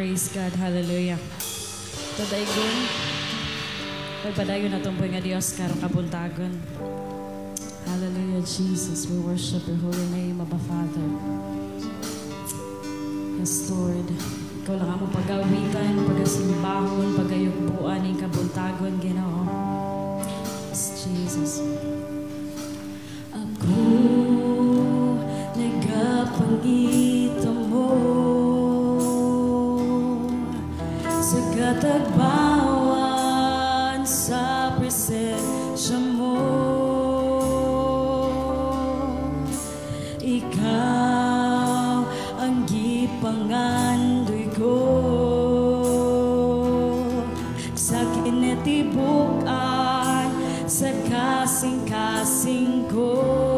Praise God. Hallelujah. Tadaygon. Pagpadayon na tumpoy nga Dios karong kabuntagon. Hallelujah, Jesus. We worship your holy name, Abba Father. Yes, Lord. Ikaw lang ang pagawitan, pagasimbahon, pagayugbuan, ang kabuntagon, Ginoo. Yes, Jesus. Ako nagapangin ang gipangandoy ko sa kinatibukan sa kasing-kasing ko.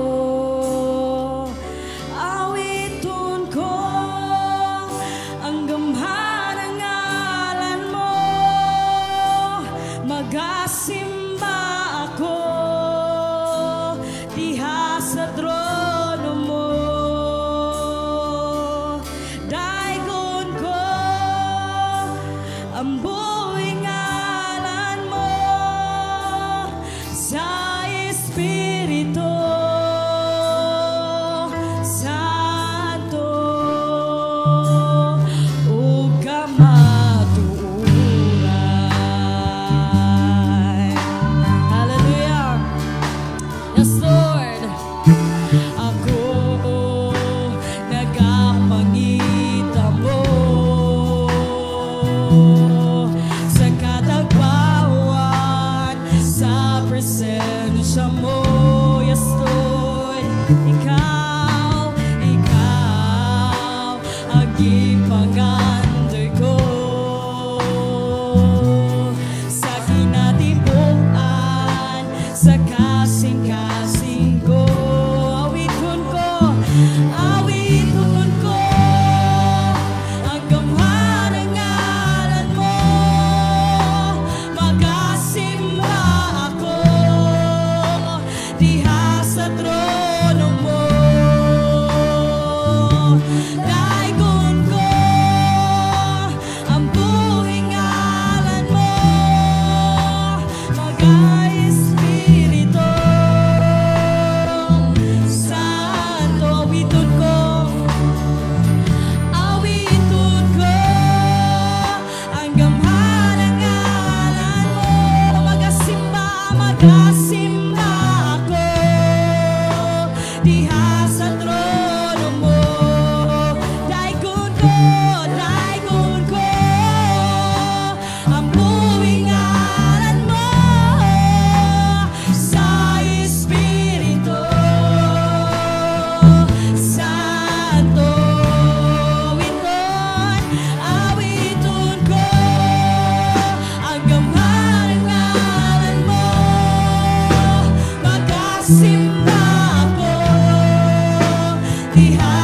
behind.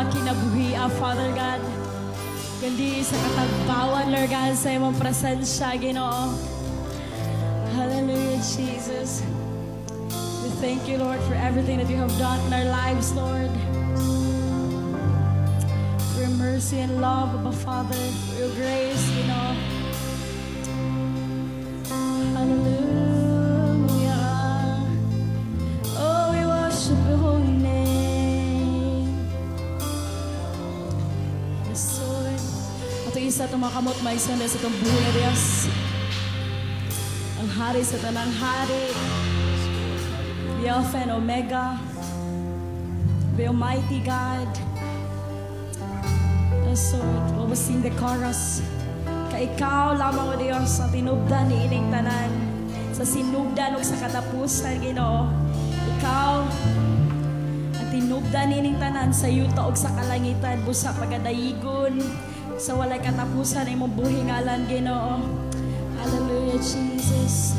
Nining ah, Father God. Kundi sa Lord God, sa presensya, Ginoo. Hallelujah, Jesus. We thank you, Lord, for everything that you have done in our lives, Lord. For your mercy and love, Abba Father, for your grace, Ato isa itong mga kamot maisan sa itong buhay na Diyos. Ang hari sa tanang hari. The Alpha and Omega. The Almighty God. Yes, Lord. We will sing the chorus. Ka ikaw lamang o Diyos sa tinubdan ni ining tanan. Sa sinubdan o sa katapusan, Ginoo. Ikaw ang tinubdan ni ining tanan sa yuta o sa kalangitan. Busa pagadayigon. Sa walay katapusan ay mong buhi ngalan, Ginoo. Hallelujah, Jesus.